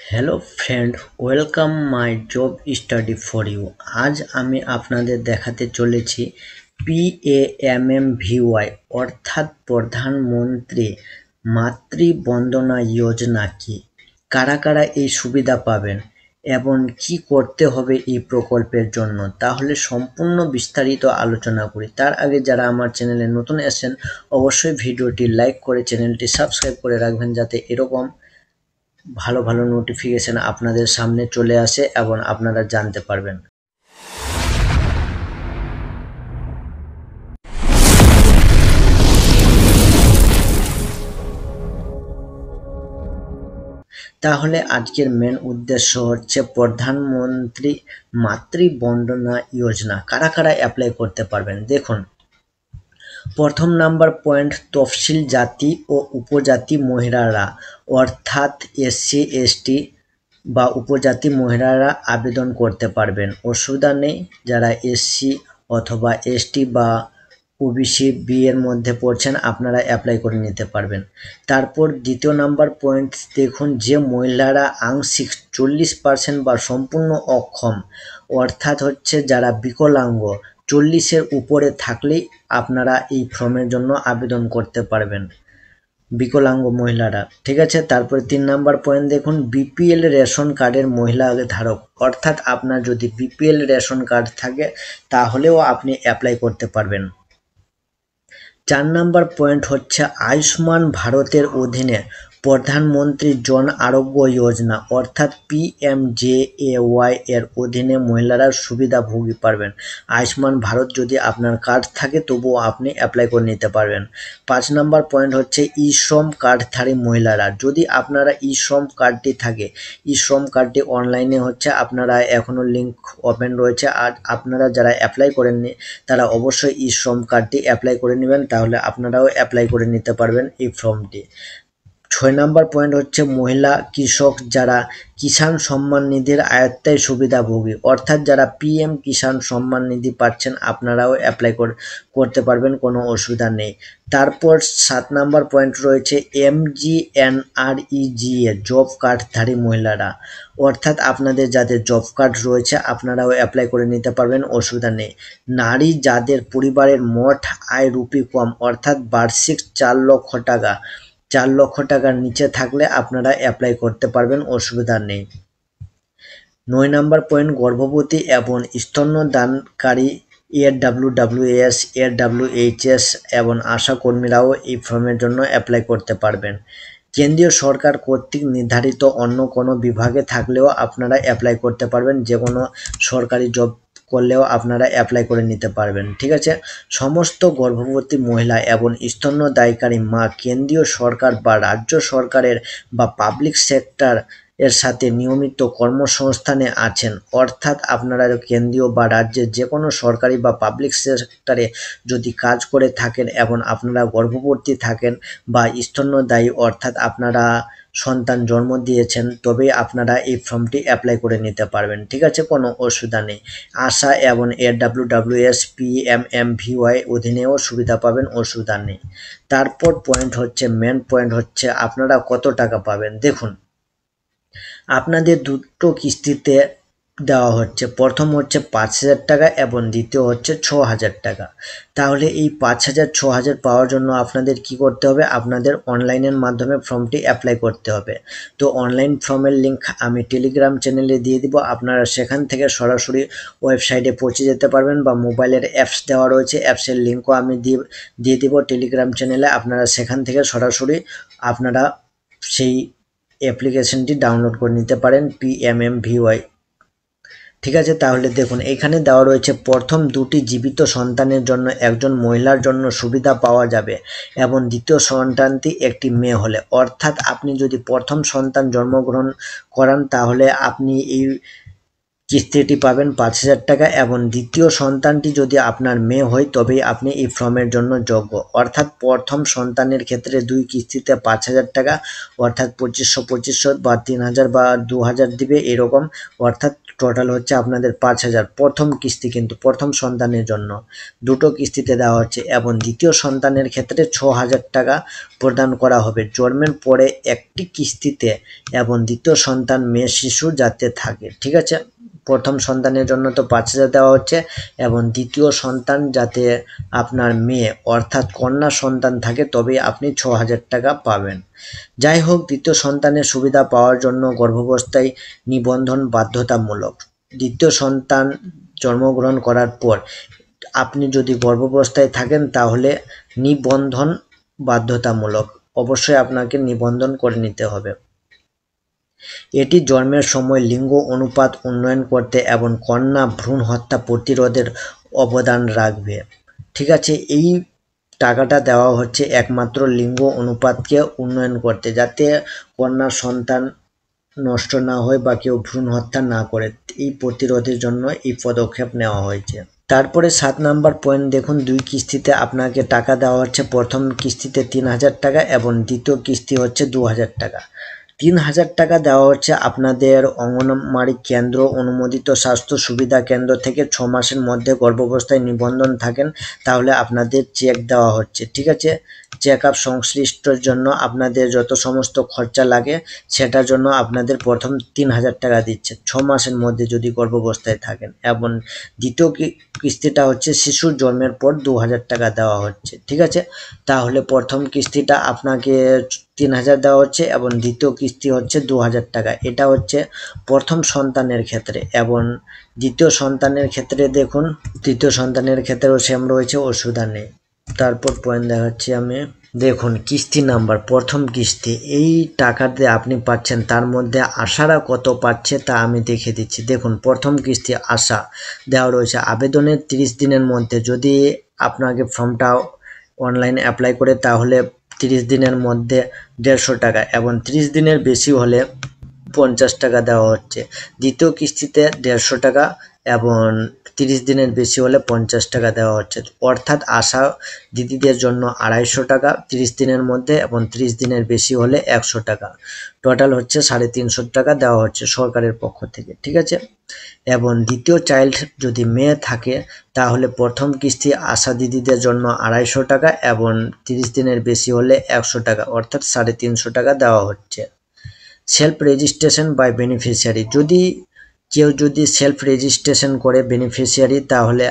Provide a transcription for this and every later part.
Hello friend welcome my job study for you আজ আমি আপনাদের দেখাতে চলেছি পিএএমএমভিওয়াই অর্থাৎ প্রধানমন্ত্রী মাতৃবন্দনা যোজনা কি? কারা কারা এই সুবিধা পাবেন? এবং কি করতে হবে এই প্রকল্পের জন্য? তাহলে সম্পূর্ণ বিস্তারিত আলোচনা করি। তার আগে যারা আমার চ্যানেলে নতুন এসেছেন, অবশ্যই ভিডিওটি লাইক করে চ্যানেলটি সাবস্ক্রাইব করে রাখবেন যাতে এরকম ভালো ভালো নোটিফিকেশান আপনাদের সামনে চলে আসে এবং আপনারা জানতে পারবেন। তাহলে আজকের মেন উদ্দেশ্য হচ্ছে প্রধানমন্ত্রী মাতৃবন্দনা যোজনা। কারা কারা অ্যাপ্লাই করতে পারবেন? দেখুন প্রথম নাম্বার পয়েন্ট তফসিল জাতি ও উপজাতি মহিলারা, অর্থাৎ এসসি এসটি বা উপজাতি মহিলারা আবেদন করতে পারবেন। অসুবিধা নেই, যারা এসসি অথবা এসটি বা ওবিসি, বি এর মধ্যে পড়ছেন, আপনারা অ্যাপ্লাই করে নিতে পারবেন। তারপর দ্বিতীয় নাম্বার পয়েন্ট, দেখুন যে মহিলারা আংশিক চল্লিশ পার্সেন্ট বা সম্পূর্ণ অক্ষম, অর্থাৎ হচ্ছে যারা বিকলাঙ্গ চল্লিশের উপরে থাকলেই আপনারা এই ফর্মের জন্য আবেদন করতে পারবেন বিকলাঙ্গ মহিলারা। ঠিক আছে? তারপরে তিন নাম্বার পয়েন্ট দেখুন বিপিএল রেশন কার্ডের মহিলা ধারক। অর্থাৎ আপনার যদি বিপিএল রেশন কার্ড থাকে, তাহলেও আপনি অ্যাপ্লাই করতে পারবেন। চার নাম্বার পয়েন্ট হচ্ছে, আয়ুষ্মান ভারতের অধীনে প্রধানমন্ত্রী জন আরোগ্য যোজনা, অর্থাৎ পিএমজেএওয়াই এর অধীনে মহিলারা সুবিধাভোগী পারবেন। আয়ুষ্মান ভারত যদি আপনার কার্ড থাকে, তবুও আপনি অ্যাপ্লাই করে নিতে পারবেন। পাঁচ নম্বর পয়েন্ট হচ্ছে ই শ্রম কার্ডধারী মহিলারা। যদি আপনারা ই শ্রম কার্ডটি থাকে ই শ্রম কার্ডটি অনলাইনে হচ্ছে, আপনারা এখনও লিঙ্ক ওপেন রয়েছে। আর আপনারা যারা অ্যাপ্লাই করেননি, তারা অবশ্যই ই শ্রম কার্ডটি অ্যাপ্লাই করে নেবেন, তাহলে আপনারাও অ্যাপ্লাই করে নিতে পারবেন এই ফর্মটি। ছয় নম্বর পয়েন্ট হচ্ছে মহিলা কৃষক যারা কিষাণ সম্মান নিধির আয়ত্তায় সুবিধাভোগী। অর্থাৎ যারা পিএম কিষাণ সম্মান নিধি পাচ্ছেন, আপনারাও অ্যাপ্লাই করতে পারবেন, কোনো অসুবিধা নেই। তারপর সাত নাম্বার পয়েন্ট রয়েছে এমজিএনআরইজি এ জব কার্ডধারী মহিলারা। অর্থাৎ আপনাদের যাদের জব কার্ড রয়েছে, আপনারাও অ্যাপ্লাই করে নিতে পারবেন, অসুবিধা নেই। নারী যাদের পরিবারের মোট আয় রুপি কম, অর্থাৎ বার্ষিক চার লক্ষ টাকা। চার লক্ষ টাকার নিচে থাকলে আপনারা অ্যাপ্লাই করতে পারবেন, অসুবিধা নেই। নয় নাম্বার পয়েন্ট গর্ভবতী এবং স্তন্যদানকারী এর ডাব্লিউ ডাব্লিউ এস এর এস এবং আশা কর্মীরাও এই ফর্মের জন্য অ্যাপ্লাই করতে পারবেন। কেন্দ্রীয় সরকার কর্তৃক নির্ধারিত অন্য কোনো বিভাগে থাকলেও আপনারা অ্যাপ্লাই করতে পারবেন যে কোনো সরকারি জব করলেও আপনারা অ্যাপ্লাই করে নিতে পারবেন, ঠিক আছে? সমস্ত গর্ভবতী মহিলা এবং স্তন্যদায়কারী মা কেন্দ্রীয় সরকার বা রাজ্য সরকারের বা পাবলিক সেক্টর এর সাথে নিয়মিত কর্মসংস্থানে আছেন, অর্থাৎ আপনারা কেন্দ্রীয় বা রাজ্যের যে কোনো সরকারি বা পাবলিক সেক্টরে যদি কাজ করে থাকেন এবং আপনারা গর্ভবতী থাকেন বা স্তন্যদায়ী, অর্থাৎ আপনারা সন্তান জন্ম দিয়েছেন, তবে আপনারা এই ফর্মটি অ্যাপ্লাই করে নিতে পারবেন। ঠিক আছে, কোনো অসুবিধা নেই। আশা এবং এর W W S P M M V Y অধীনেও সুবিধা পাবেন, অসুবিধা নেই। তারপর পয়েন্ট হচ্ছে মেন পয়েন্ট হচ্ছে, আপনারা কত টাকা পাবেন? দেখুন, আপনাদের দুটো কিস্তিতে দেওয়া হচ্ছে। প্রথম হচ্ছে পাঁচ হাজার টাকা এবং দ্বিতীয় হচ্ছে ছ হাজার টাকা। তাহলে এই পাঁচ হাজার, ছ হাজার পাওয়ার জন্য আপনাদের কি করতে হবে? আপনাদের অনলাইনের মাধ্যমে ফর্মটি অ্যাপ্লাই করতে হবে। তো অনলাইন ফর্মের লিঙ্ক আমি টেলিগ্রাম চ্যানেলে দিয়ে দিব। আপনারা সেখান থেকে সরাসরি ওয়েবসাইটে পৌঁছে যেতে পারবেন বা মোবাইলের অ্যাপস দেওয়া রয়েছে। অ্যাপসের লিঙ্কও আমি দিয়ে দিয়ে দিব টেলিগ্রাম চ্যানেলে। আপনারা সেখান থেকে সরাসরি আপনারা সেই অ্যাপ্লিকেশনটি ডাউনলোড করে নিতে পারেন। পিএমএমভিওয়াই ঠিক আছে? তাহলে দেখুন, এখানে দেওয়া রয়েছে, প্রথম দুটি জীবিত সন্তানের জন্য একজন মহিলার জন্য সুবিধা পাওয়া যাবে এবং দ্বিতীয় সন্তানটি একটি মেয়ে হলে। অর্থাৎ আপনি যদি প্রথম সন্তান জন্মগ্রহণ করান, তাহলে আপনি এই কিস্তিটি পাবেন পাঁচ হাজার টাকা এবং দ্বিতীয় সন্তানটি যদি আপনার মেয়ে হয়, তবেই আপনি এই ফর্মের জন্য যোগ্য। অর্থাৎ প্রথম সন্তানের ক্ষেত্রে দুই কিস্তিতে পাঁচ হাজার টাকা, অর্থাৎ পঁচিশশো পঁচিশশো বা তিন হাজার বা দু হাজার দিবে এরকম, অর্থাৎ টোটাল হচ্ছে আপনাদের পাঁচ হাজার। প্রথম কিস্তি কিন্তু প্রথম সন্তানের জন্য। দুটো কিস্তিতে দেওয়া হচ্ছে এবং দ্বিতীয় সন্তানের ক্ষেত্রে ছ হাজার টাকা প্রদান করা হবে। জন্মের পরে একটি কিস্তিতে এবং দ্বিতীয় সন্তান মেয়ে শিশু যাতে থাকে, ঠিক আছে? প্রথম সন্তানের জন্য তো পাঁচ হাজার দেওয়া হচ্ছে, এবং দ্বিতীয় সন্তান যাতে আপনার মেয়ে অর্থাৎ কন্যা সন্তান থাকে তবেই আপনি ছ হাজার টাকা পাবেন। যাই হোক, দ্বিতীয় সন্তানের সুবিধা পাওয়ার জন্য গর্ভাবস্থায় নিবন্ধন বাধ্যতামূলক। দ্বিতীয় সন্তান জন্মগ্রহণ করার পর আপনি যদি গর্ভাবস্থায় থাকেন, তাহলে নিবন্ধন বাধ্যতামূলক। অবশ্যই আপনাকে নিবন্ধন করে নিতে হবে। এটি জন্মের সময় লিঙ্গ অনুপাত উন্নয়ন করতে এবং কন্যা ভ্রূণ হত্যা প্রতিরোধের অবদান রাখবে। ঠিক আছে, এই টাকাটা দেওয়া হচ্ছে একমাত্র লিঙ্গ অনুপাতকে উন্নয়ন করতে, যাতে কন্যা সন্তান নষ্ট না হয় বা কেউ ভ্রূণ হত্যা না করে। এই প্রতিরোধের জন্য এই পদক্ষেপ নেওয়া হয়েছে। তারপরে সাত নাম্বার পয়েন্ট, দেখুন, দুই কিস্তিতে আপনাকে টাকা দেওয়া হচ্ছে। প্রথম কিস্তিতে তিন হাজার টাকা এবং দ্বিতীয় কিস্তি হচ্ছে দু হাজার টাকা। তিন হাজার টাকা দেওয়া হচ্ছে আপনাদের অঙ্গনবাড়ি কেন্দ্র, অনুমোদিত স্বাস্থ্য সুবিধা কেন্দ্র থেকে ছ মাসের মধ্যে গর্ভাবস্থায় নিবন্ধন থাকেন, তাহলে আপনাদের চেক দেওয়া হচ্ছে, ঠিক আছে? চেক আপ সংশ্লিষ্টর জন্য আপনাদের যত সমস্ত খরচা লাগে, সেটার জন্য আপনাদের প্রথম তিন হাজার টাকা দিচ্ছে, ছ মাসের মধ্যে যদি গর্ভাবস্থায় থাকেন, এবং দ্বিতীয় কিস্তিটা হচ্ছে শিশুর জন্মের পর দু হাজার টাকা দেওয়া হচ্ছে, ঠিক আছে? তাহলে প্রথম কিস্তিটা আপনাকে তিন হাজার দেওয়া হচ্ছে এবং দ্বিতীয় কিস্তি হচ্ছে দু হাজার টাকা। এটা হচ্ছে প্রথম সন্তানের ক্ষেত্রে এবং দ্বিতীয় সন্তানের ক্ষেত্রে দেখুন তৃতীয় সন্তানের ক্ষেত্রেও সেম রয়েছে অসুবিধা নেই। তারপর পয়েন্ট দেখাচ্ছি আমি। দেখুন, কিস্তি নাম্বার প্রথম কিস্তি। এই টাকাতে আপনি পাচ্ছেন, তার মধ্যে আশারা কত পাচ্ছে তা আমি দেখে দিচ্ছি। দেখুন, প্রথম কিস্তি আশা দেওয়া রয়েছে। আবেদনের তিরিশ দিনের মধ্যে যদি আপনাকে ফর্মটা অনলাইনে অ্যাপ্লাই করে, তাহলে তিরিশ দিনের মধ্যে দেড়শো টাকা এবং তিরিশ দিনের বেশি হলে পঞ্চাশ টাকা দেওয়া হচ্ছে। দ্বিতীয় কিস্তিতে দেড়শো টাকা এবং তিরিশ দিনের বেশি হলে পঞ্চাশ টাকা দেওয়া হচ্ছে। অর্থাৎ আশা দিদিদের জন্য আড়াইশো টাকা, তিরিশ দিনের মধ্যে এবং তিরিশ দিনের বেশি হলে একশো টাকা। টোটাল হচ্ছে সাড়ে তিনশো টাকা দেওয়া হচ্ছে সরকারের পক্ষ থেকে, ঠিক আছে? এবং দ্বিতীয় চাইল্ড যদি মেয়ে থাকে, তাহলে প্রথম কিস্তি আশা দিদিদের জন্য আড়াইশো টাকা এবং তিরিশ দিনের বেশি হলে একশো টাকা, অর্থাৎ সাড়ে তিনশো টাকা দেওয়া হচ্ছে। সেলফ রেজিস্ট্রেশন বাই বেনিফিশিয়ারি যদি কেউ যদি সেলফ রেজিস্ট্রেশন করে বেনিফিশিয়ারি তাহলে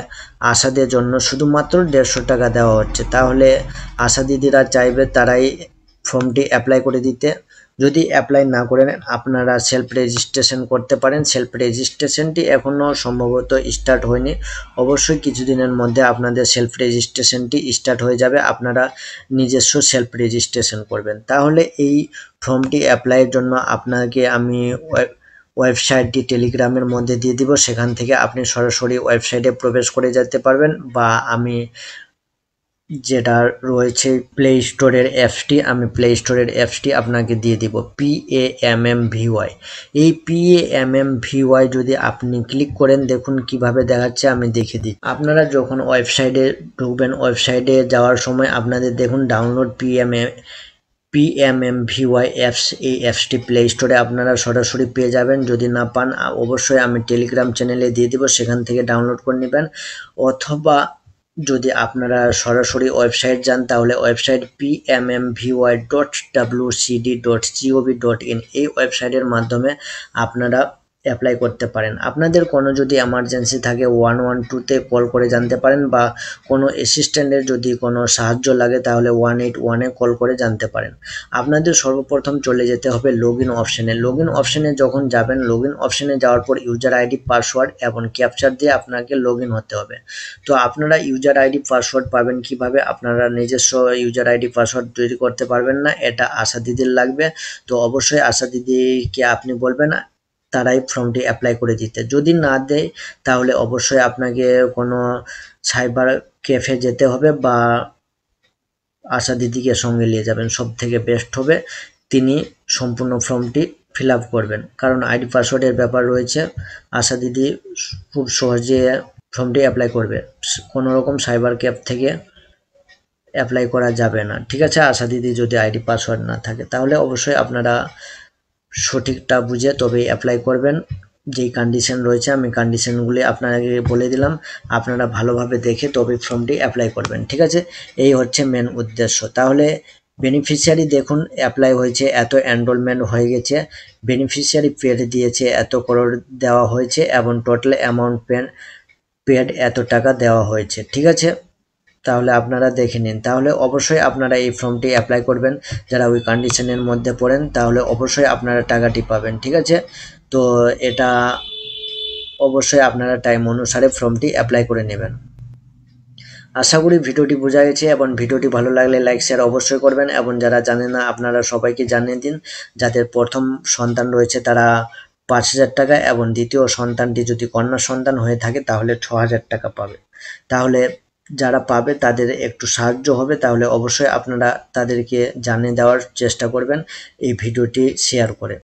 আশাদের জন্য শুধুমাত্র দেড়শো টাকা দেওয়া হচ্ছে। তাহলে আশা দিদিরা চাইবে তারাই ফর্মটি অ্যাপ্লাই করে দিতে। যদি অ্যাপ্লাই না করেন আপনারা সেলফ রেজিস্ট্রেশন করতে পারেন। সেলফ রেজিস্ট্রেশনটি এখনও সম্ভবত স্টার্ট হয়নি। অবশ্যই কিছুদিনের মধ্যে আপনাদের সেলফ রেজিস্ট্রেশনটি স্টার্ট হয়ে যাবে। আপনারা নিজস্ব সেলফ রেজিস্ট্রেশন করবেন। তাহলে এই ফর্মটি অ্যাপ্লাইয়ের জন্য আপনাকে আমি ওয়েবসাইটটি টেলিগ্রামের মধ্যে দিয়ে দিব। সেখান থেকে আপনি সরাসরি ওয়েবসাইটে প্রবেশ করে যেতে পারবেন বা আমি যেটা রয়েছে প্লে স্টোরের অ্যাপসটি আমি প্লে স্টোরের অ্যাপসটি আপনাকে দিয়ে দিব P A M M V Y এই P A M M V Y যদি আপনি ক্লিক করেন, দেখুন কীভাবে দেখাচ্ছে, আমি দেখে দিই আপনারা যখন ওয়েবসাইটে ঢুকবেন, ওয়েবসাইটে যাওয়ার সময় আপনাদের দেখুন download P M A PMMVY apps এই অ্যাপসটি প্লে স্টোরে আপনারা সরাসরি পেয়ে যাবেন। যদি না পান, অবশ্যই আমি টেলিগ্রাম চ্যানেলে দিয়ে দিব, সেখান থেকে ডাউনলোড করে নেবেন। অথবা যদি আপনারা সরাসরি ওয়েবসাইট যান, তাহলে website PMMVY dot W CD dot G O V dot in এই ওয়েবসাইটের মাধ্যমে আপনারা অ্যাপ্লাই করতে পারেন। আপনাদের কোনো যদি এমার্জেন্সি থাকে ওয়ান ওয়ান টুতে কল করে জানতে পারেন বা কোনো অ্যাসিস্ট্যান্টের যদি কোনো সাহায্য লাগে, তাহলে ওয়ান এইট ওয়ানে কল করে জানতে পারেন। আপনাদের সর্বপ্রথম চলে যেতে হবে লগ ইন অপশানে লগ ইন অপশানে যখন যাবেন লগ ইন অপশানে যাওয়ার পর ইউজার আইডি পাসওয়ার্ড এবং ক্যাপচার দিয়ে আপনাকে লগ ইন হতে হবে। তো আপনারা ইউজার আইডি পাসওয়ার্ড পাবেন কীভাবে? আপনারা নিজস্ব ইউজার আইডি পাসওয়ার্ড তৈরি করতে পারবেন না। এটা আশা দিদির লাগবে। তো অবশ্যই আশা দিদিকে আপনি বলবেন। তারাই ফর্মটি অ্যাপ্লাই করে দিতে। যদি না দেয়, তাহলে অবশ্যই আপনাকে কোনো সাইবার ক্যাফে যেতে হবে বা আশা দিদিকে সঙ্গে নিয়ে যাবেন। সব থেকে বেস্ট হবে তিনি সম্পূর্ণ ফর্মটি ফিল করবেন। কারণ আইডি পাসওয়ার্ডের ব্যাপার রয়েছে। আশা দিদি খুব সহজে ফর্মটি অ্যাপ্লাই করবে। কোনো রকম সাইবার ক্যাব থেকে অ্যাপ্লাই করা যাবে না। ঠিক আছে? আশা দিদি যদি আইডি পাসওয়ার্ড না থাকে, তাহলে অবশ্যই আপনারা সঠিকটা বুঝে তবেই অ্যাপ্লাই করবেন। যেই কন্ডিশন রয়েছে, আমি কন্ডিশনগুলি আপনাকে বলে দিলাম। আপনারা ভালোভাবে দেখে তবে ফর্মটি অ্যাপ্লাই করবেন, ঠিক আছে? এই হচ্ছে মেন উদ্দেশ্য। তাহলে বেনিফিশিয়ারি দেখুন অ্যাপ্লাই হয়েছে, এত এনরোলমেন্ট হয়ে গেছে। বেনিফিশিয়ারি পেড দিয়েছে, এত করোড় দেওয়া হয়েছে এবং টোটাল অ্যামাউন্ট পেন পেড এত টাকা দেওয়া হয়েছে, ঠিক আছে? তাহলে আপনারা দেখে নিন। তাহলে অবশ্যই আপনারা এই ফর্মটি অ্যাপ্লাই করবেন। যারা ওই কন্ডিশনের মধ্যে পড়েন, তাহলে অবশ্যই আপনারা টাকাটি পাবেন, ঠিক আছে? তো এটা অবশ্যই আপনারা টাইম অনুসারে ফর্মটি অ্যাপ্লাই করে নেবেন। আশা করি ভিডিওটি বোঝা গেছে এবং ভিডিওটি ভালো লাগলে লাইক শেয়ার অবশ্যই করবেন এবং যারা জানেন না, আপনারা সবাইকে জানিয়ে দিন। যাদের প্রথম সন্তান রয়েছে, তারা পাঁচ হাজার টাকা এবং দ্বিতীয় সন্তানটি যদি কন্যা সন্তান হয়ে থাকে, তাহলে ছ হাজার টাকা পাবে। তাহলে যারা পাবে তাদের একটু সাহায্য হবে, তাহলে অবশ্যই আপনারা তাদেরকে জানিয়ে দেওয়ার চেষ্টা করবেন এই ভিডিওটি শেয়ার করে।